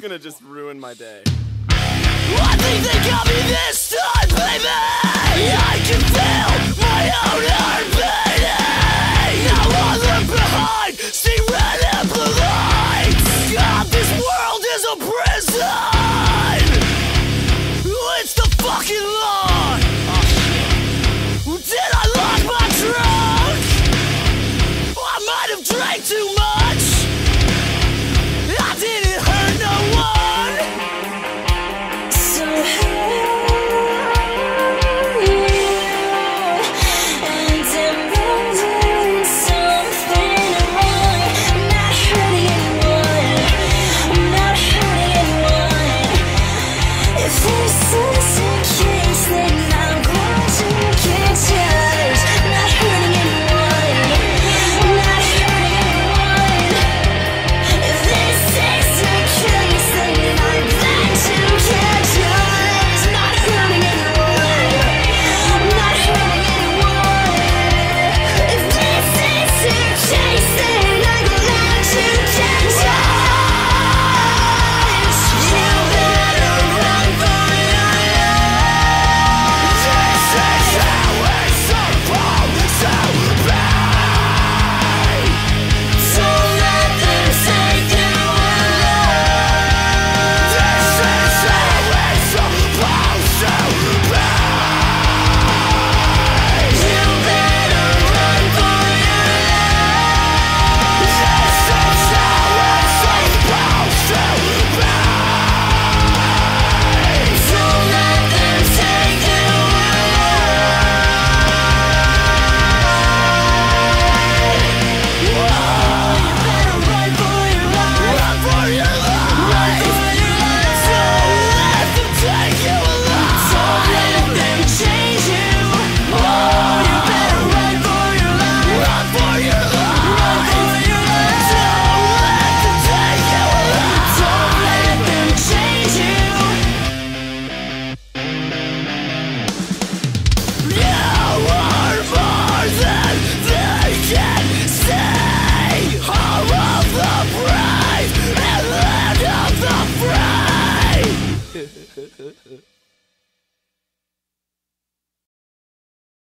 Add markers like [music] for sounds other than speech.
[laughs] Gonna just ruin my day. Think this time, baby? I can feel